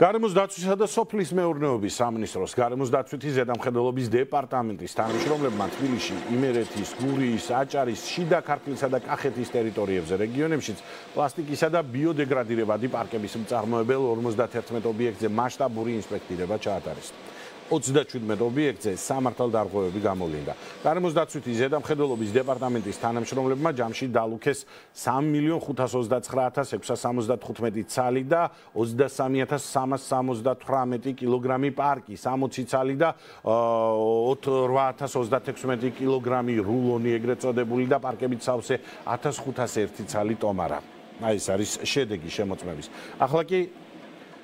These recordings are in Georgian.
გარემოს დაცვისა და სოფლის მეურნეობის სამინისტროს გარემოს დაცვითი ზედამხედველობის დეპარტამენტის თანამშრომლებმა თბილისში, იმერეთის, გურიის, აჭარის, შიდა ქართლისა და კახეთის ტერიტორიებზე რეგიონებშიც პლასტიკისა და ბიოდეგრადირებადი პარკების მწარმოებელ 51 ობიექტზე მასშტაბური ინსპექტირება ჩაატარეს. 37 ობიექტზე სამართალდარღვევები გამოვლინდა. გარემოს დაცვითი ზედამხედველობის დეპარტამენტის თანამშრომლებმა ჯამში დალუქეს 3.529.675 ცალი და 23.378 კილოგრამი პარკი, 60 ცალი და 8.836 კილოგრამი რულონი ეგრეთ წოდებული და პარკებით სავსე 1501 ცალი ტომარა. აი ეს არის შედეგი შემოწმების. ახლა კი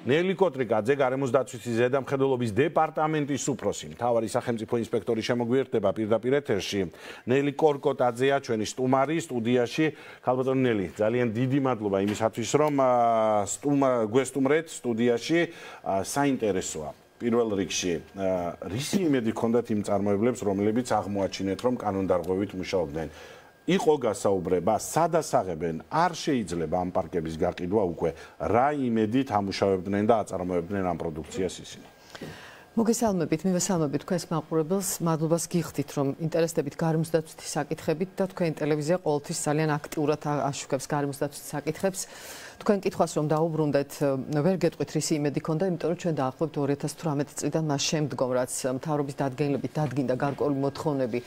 ნელი კოტრიკაძე გარემოს დაცვითი ზედამხედველობის დეპარტამენტის უფროსი. მთავარი სახელმწიფო ინსპექტორი შემოგვიერთდება პირდაპირ ეთერში. ნელი კორკოტაძეა ჩვენი სტუმარი სტუდიაში. ხალბატონ ნელი ძალიან დიდი მადლობა იმისათვის რომ სტუმა გვესტუმრეთ სტუდიაში საინტერესოა. პირველ რიგში რისი იმედი ქონდათ იმ წარმოებლებს რომლებიც აღმოაჩინეთ რომ კანონდარღვევით მუშაობდნენ იყო გასაუბრება, სადასაღებენ არ შეიძლება ამ პარკების გაყიდვა უკვე რა იმედით ამუშავებდნენ და აწარმოებდნენ ამ პროდუქციას ისინი. მოგესალმებით, მივესალმებით თქვენს მაყურებელს. მადლობას გიხდით, რომ ინტერესდებით გარემოსდაცვითი საკითხებით და თქვენ ტელევიზია ყოველთვის ძალიან აქტიურად აშუქებს გარემოსდაცვითი საკითხებს. თქვენ კითხვას რომ დაუბრუნდეთ, ვერ გეტყვით რისი იმედი ქონდა, იმიტომ რომ ჩვენ დაახლოებით 2018 წლიდან მას შემდგომ, რაც მთავრობის დადგენილებით დადგინდა გარკვეული მოთხოვნები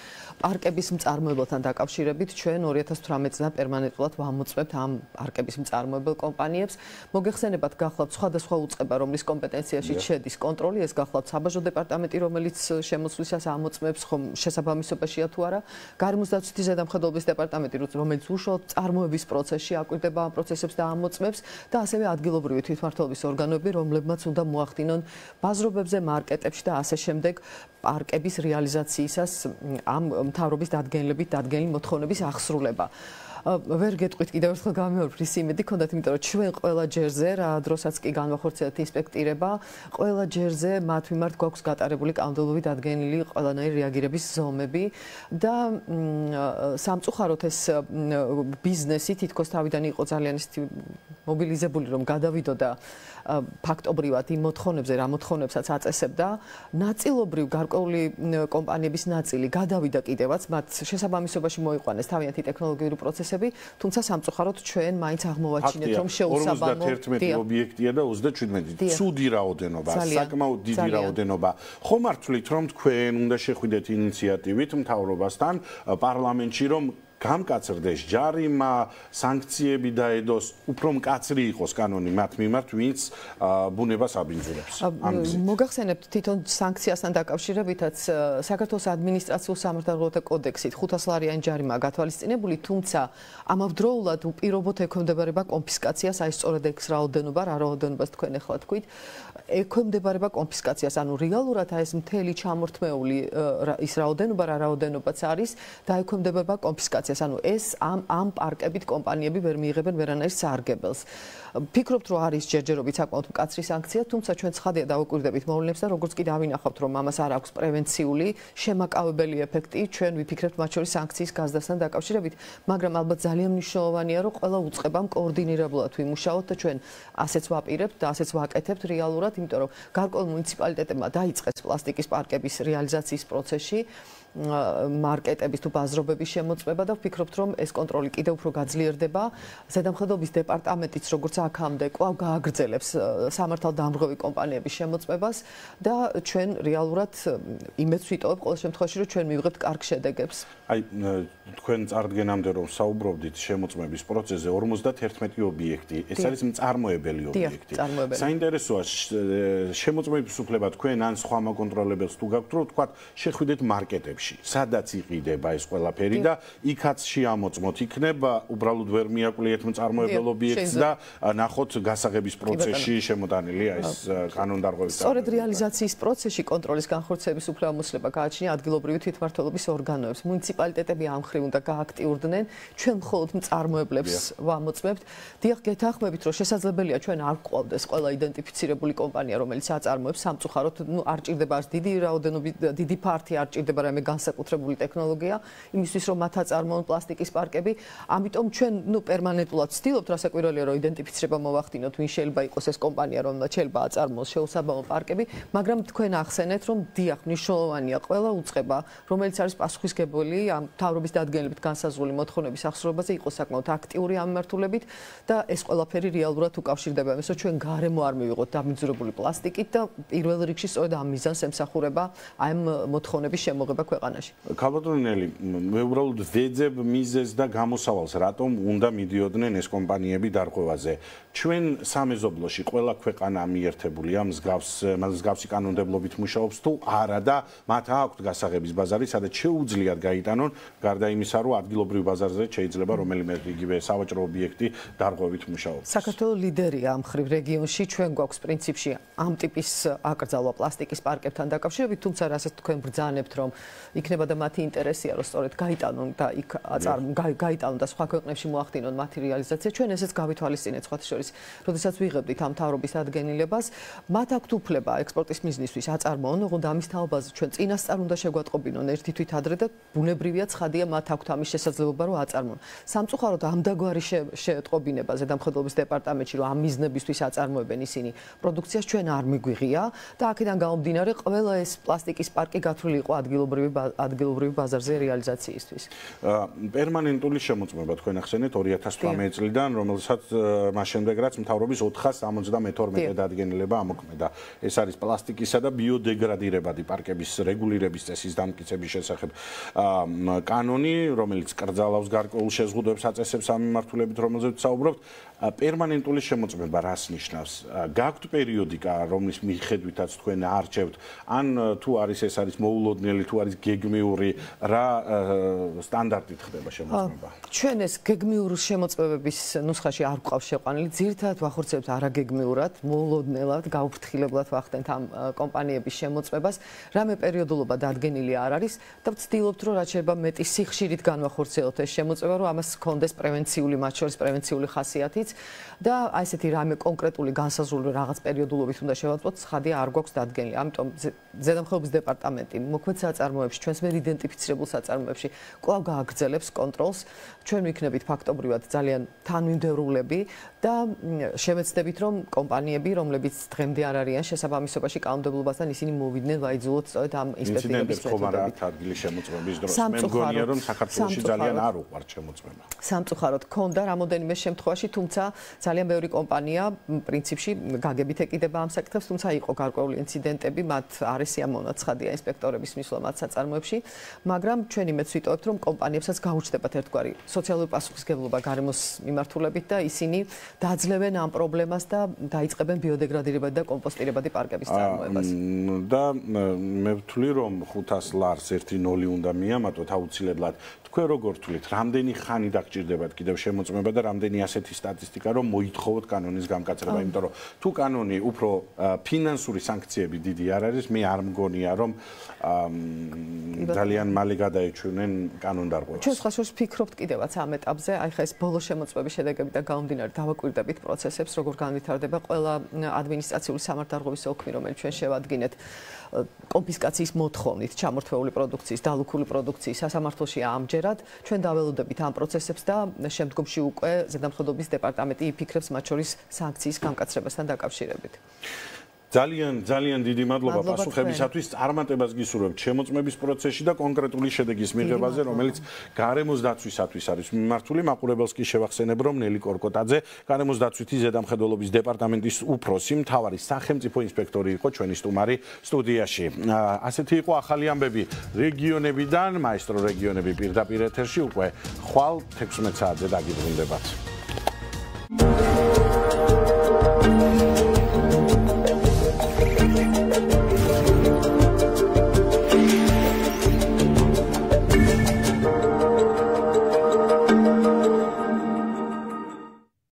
პარკების მწარმოებელთან დაკავშირებით, ჩვენ 2018 წლიდან პერმანენტულად ვამოწმებთ ამ პარკების მწარმოებელ კომპანიებს. მოგეხსენებათ, გახლავთ სხვადასხვა უწყება, რომლის კომპეტენციაში შედის კონტროლი, ეს გახლავთ საბაჟო დეპარტამენტი, რომელიც შემოსვლისას ამოწმებს ხომ შესაბამისობაშია თუ არა, გარემოსდაცვითი ზედამხედველობის დეპარტამენტი, რომელიც უშუალოდ წარმოების პროცესში აკვირდება ამ პროცესებს და ამოწმებს მოწმებს და ასევე ადგილობრივი თვითმმართველობის ორგანოები, რომლებმაც უნდა მოახდინონ ბაზრობებზე, მარკეტებში და ასე შემდეგ პარკების რეალიზაციისას ამ მთავრობის დადგენილებით დადგენილი მოთხოვნების აღსრულება. ვერ გეტყვით კიდევ ერთხელ გამეორფრ ის იმედი ქონდათ იმიტომ რომ ჩვენ ყველა ჯერზე რა დროსაც კი განვახორციელებთ ინსპექტირება ყველა ჯერზე მათ მიმართ გვაქვს გატარებული კანონდელობით დადგენილი ყველანაირი რეაგირების ზომები და სამწუხაროდ ეს ბიზნესი თითქოს თავიდან იყო ძალიან ისეთი მობილიზებული რომ გადავიდოდა ფაქტობრივად იმ მოთხოვნებზე რა მოთხოვნებსაც აწესებდა ნაწილობრივ გარკვეული კომპანიების ნაწილი გადავიდა კიდევაც მათ შესაბამისობაში მოიყვანეს თავიანთი ტექნოლოგიური პროცესები თუმცა სამწუხაროდ ჩვენ მაინც აღმოვაჩინეთ რომ შეუსაბამო 51 ობიექტია და 37 ცუდი რაოდენობა საკმაოდ დიდი რაოდენობა. ხომ არ თვლით რომ თქვენ უნდა შეხვიდეთ ინიციატივით მთავრობასთან პარლამენტში რომ გამკაცრდეს ჯარიმა, სანქციები დაედოს, უფრო მკაცრი იყოს კანონი მათ მიმართ, ვინც ბუნებას აბინძურებს. მოგახსენებთ თვითონ სანქციასთან დაკავშირებითაც საქართველოს ადმინისტრაციულ სამართალდროთა კოდექსით 500 ლარიანი ჯარიმა გათვალისწინებული, თუმცა ამავდროულად უპირობოდ ექვემდებარება კონფისკაციას, აი სწორედ ეს რაოდენობა, რა რაოდენობას თქვენ ახლა თქვით, ექვემდებარება კონფისკაციას, ანუ რეალურად აი ეს მთელი ჩამორთმეული ის რაოდენობა, რა რაოდენობაც არის, დაექვემდებარება კონფისკაციას. ინფორმაციას, ანუ ეს ამ ამ პარკებით კომპანიები ვერ მიიღებენ ვერანაირ სარგებელს. ფიქრობთ, რომ არის ჯერჯერობით საკმაოდ მკაცრი სანქცია, თუმცა ჩვენ ცხადია დაუკვირდებით მოვლენებს და როგორც კი დავინახავთ, რომ ამას არ აქვს პრევენციული, შემაკავებელი ეფექტი, ჩვენ ვიფიქრებთ მათ შორის სანქციის გაზრდასთან დაკავშირებით, მაგრამ ალბათ ძალიან მნიშვნელოვანია, რომ ყველა უწყებამ კოორდინირებულად ვიმუშაოთ და ჩვენ ასეც ვაპირებთ და ასეც ვაკეთებთ რეალურად, იმიტომ რომ გარკვეულ მუნიციპალიტეტებმა დაიწყეს პლასტიკის პარკების რეალიზაციის პროცესი. მარკეტების თუ ბაზრობების შემოწმება და ვფიქრობთ რომ ეს კონტროლი კიდევ უფრო გაძლიერდება. ზედამხედველობის დეპარტამენტიც როგორც აქამდე კვლავ გააგრძელებს სამართალდამრღვევი კომპანიების შემოწმებას და ჩვენ რეალურად იმედს ვიტოვებ ყოველ შემთხვევაში რომ ჩვენ მივიღებთ კარგ შედეგებს. აი თქვენ წარდგენამდე რომ საუბრობდით შემოწმების პროცესზე 51 ობიექტი, ეს არის მწარმოებელი ობიექტი. საინტერესოა შემოწმების უფლება თქვენ ან სხვა მაკონტროლებელს თუ გაქვთ რომ თქვა შეხვიდეთ მარკეტებში სადაც იყიდება ეს ყველაფერი და იქაც შეამოწმოთ. იქნება უბრალოდ ვერ მიაკვლიეთ მწარმოებელ ობიექტს და ნახოთ გასაღების პროცესში შემოტანილია ეს კანონდარღვევის სწორედ რეალიზაციის პროცესში კონტროლის განხორციელების უფლებამოსილება გააჩნია ადგილობრივი თვითმმართველობის ორგანოებს. მუნიციპალიტეტები ამ ხრივ უნდა გააქტიურდნენ, ჩვენ მხოლოდ მწარმოებლებს ვამოწმებთ. დიახ, გეთანხმებით, რომ შესაძლებელია ჩვენ არ გვყავდეს ყველა იდენტიფიცირებული კომპანია, რომელიც აწარმოებს. სამწუხაროდ, ну, არ ჭირდება არც დიდი რაოდენობით, დიდი ფართი არ ჭირდება, რაიმე განსაკუთრებული ტექნოლოგია იმისთვის რომ მათ აწარმოონ თვითონ პლასტიკის პარკები. ამიტომ ჩვენ ნუ პერმანენტულად ვცდილობთ რასაკვირველია რომ იდენტიფიცირება მოვახდინოთ, ვინ შეიძლება იყოს ეს კომპანია, რომელმაც შეიძლება აწარმოოს შეუსაბამო პარკები, მაგრამ თქვენ ახსენეთ, რომ დიახ, მნიშვნელოვანია ყველა უצება, რომელიც არის პასუხისგებელი ამ თავრობის დადგენილებით განსაზღვრული მოთხოვნების ახსოვებაზე იყოს საკმაოდ აქტიური ამ მიმართულებით და ეს ყველაფერი რეალურად უკავშირდება იმას, რომ ჩვენ გარემო არ მივიღოთ დამიძურებული პლასტიკით და პირველ რიგში სწორედ ამ მიზანს ემსახურება აი ამ მოთხოვნების შემოღება ქვეყანაში. ქალბატონელი, მე უბრალოდ ვეძებ მიზეს და გამოსავალს, რატომ უნდა მიდიოდნენ ეს კომპანიები დარღვევაზე. ჩვენ სამეზობლოში ყველა ქვეყანა მიერთებულია მსგავს მსგავსი კანონმდებლობით მუშაობს თუ არა და მათ აქვთ გასაღების ბაზარი, სადაც შეუძლიათ გაიტანონ გარდა იმისა, რომ ადგილობრივ ბაზარზე შეიძლება რომელიმე იგივე სავაჭრო ობიექტი დარღვევით მუშაობს. საქართველოს ლიდერია ამ ხრივ რეგიონში, ჩვენ გვაქვს პრინციპში ამ ტიპის აკრძალვა პლასტიკის პარკებთან დაკავშირებით, თუმცა რასაც თქვენ ბრძანებთ, რომ იქნება და მათი ინტერესია, რომ სწორედ გაიტანონ და იქ გაიტანონ და სხვა ქვეყნებში მოახდინონ მათი რეალიზაცია, ჩვენ ესეც გავითვალისწინეთ სხვა შორის, როდესაც ვიღებდით ამ თავრობის ადგენილებას, მათ აქვთ უფლება ექსპორტის მიზნისთვის აწარმოონ, ოღონდ ამის თაობაზე ჩვენ წინასწარ უნდა შეგვატყობინონ ერთი თვით ადრე და ბუნებრივია ცხადია მათ აქვთ ამის შესაძლებლობა რომ აწარმოონ. სამწუხაროდ ამ დაგვარი შეეტყობინება ზედამხედველობის დეპარტამენტში რომ ამ მიზნებისთვის აწარმოებენ ისინი პროდუქციას ჩვენ არ მიგვიღია და აქედან გამომდინარე ყველა ეს პლასტიკის პარკი გათვლილი იყო ადგილობრივი ადგილობრივი ბაზარზე რეალიზაციისთვის. პერმანენტული შემოწმება თქვენ ახსენეთ 2018 წლიდან რომელსაც მას შემდეგ რაც მთავრობის 472 დადგენილება ამოქმედა. ეს არის პლასტიკისა და ბიოდეგრადირებადი პარკების რეგულირების წესის დამტკიცების შესახებ კანონი, რომელიც კრძალავს გარკვეულ შეზღუდვებს აწესებს ამ მიმართულებით, რომელზეც საუბრობთ. პერმანენტული შემოწმება რას ნიშნავს? გაქვთ პერიოდიკა, რომლის მიხედვითაც თქვენ არჩევთ, ან თუ არის ეს არის მოულოდნელი, თუ არის გეგმიური, რა სტანდარტით ხდება შემოწმება? ჩვენ ეს გეგმიურ შემოწმებების ნუსხაში არ გვყავს შეყვანილი, ძირითადად ვახორცებთ არაგეგმიურად, მოულოდნელად, გაუფრთხილებლად ვახდენთ ამ კომპანიების შემოწმებას. რამე პერიოდულობა დადგენილი არ არის და ვცდილობთ, რომ რაც შეიძლება მეტი სიხშირით განვახორციელოთ ეს შემოწმება, რომ ამას ჰქონდეს პრევენციული, მათ შორის პრევენციული ხასიათიც და აი ესეთი რამე კონკრეტული განსაზღვრული რაღაც პერიოდულობით უნდა შევაწყვოთ, ხადია არ გვაქვს დადგენილი. ამიტომ ზედამხედველობის დეპარტამენტი მოქმედ საწარმოებში, ჩვენს მე იდენტიფიცირებულ საწარმოებში კვლავ გააგრძელებს კონტროლს. ჩვენ ვიქნებით ფაქტობრივად ძალიან თანმიმდევრულები და შემეცდებით, რომ კომპანიები, რომლებიც დღემდე არ არიან შესაბამისობაში კანონმდებლობასთან, ისინი მოვიდნენ ვაიძულოთ სწორედ ამ ინსპექტორების მეთოდებით. ადგილი შემოწმების დროს მე მგონია, რომ საქართველოში ძალიან არ უყვართ შემოწმება. სამწუხაროდ ქონდა რამოდენიმე შემთხვევაში, თუმცა ძალიან ბევრი კომპანია პრინციპში გაგებით ეკიდება ამ საკითხებს, თუმცა იყო გარკვეული ინციდენტები, მათ არის სიამონაცხადია ინსპექტორების მისვლა მათ საწარმოებში, მაგრამ ჩვენ იმედს ვიტოვებთ, რომ კომპანიებსაც გაუჩნდებათ ერთგვარი სოციალური პასუხისგებლობა გარემოს მიმართულებით და ისინი დაძლევენ ამ პრობლემას და დაიწყებენ ბიოდეგრადირებადი და კომპოსტირებადი პარკების წარმოებას. და მე ვთვლი რომ 500 ლარს 1.0 უნდა მიამატოთ აუცილებლად თქვენ როგორ თვლით, რამდენი ხანი დაგჭირდებათ კიდევ შემოწმება და რამდენი ასეთი სტატისტიკა, რომ მოითხოვოთ კანონის გამკაცრება, იმიტომ რომ თუ კანონი უფრო ფინანსური სანქციები დიდი არ არის, მე არ მგონია, რომ ძალიან მალე გადაეჩვენენ კანონდარღვევას. ჩვენ სხვა შორის ფიქრობთ კიდევაც ამ ეტაპზე, აი ხა ეს ბოლო შემოწმების შედეგები და გამომდინარე დავაკვირდებით პროცესებს, როგორ განვითარდება ყველა ადმინისტრაციული სამართალდარღვევის ოქმი, რომელიც ჩვენ შევადგინეთ. კონფისკაციის მოთხოვნით ჩამორთვეული პროდუქციის, დალუქული პროდუქციის სასამართლოში ამჯერად. ჩვენ დაველოდებით ამ პროცესებს და შემდგომში უკვე ზედამხედობის დეპარტამენტი იფიქრებს მათ შორის სანქციის გამკაცრებასთან დაკავშირებით. ძალიან ძალიან დიდი მადლობა პასუხებისათვის. წარმატებას გისურვებთ შემოწმების პროცესში და კონკრეტული შედეგის მიღებაზე, რომელიც გარემოს დაცვისათვის არის მიმართული. მაყურებელს კი შევახსენებ, რომ ნელი კორკოტაძე, გარემოს დაცვითი ზედამხედველობის დეპარტამენტის უფროსი, მთავარი სახელმწიფო ინსპექტორი იყო ჩვენი სტუმარი სტუდიაში. ასეთი იყო ახალი ამბები რეგიონებიდან, მაესტრო რეგიონები პირდაპირ ეთერში უკვე ხვალ 16 საათზე დაგიბრუნდებათ.